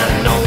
and no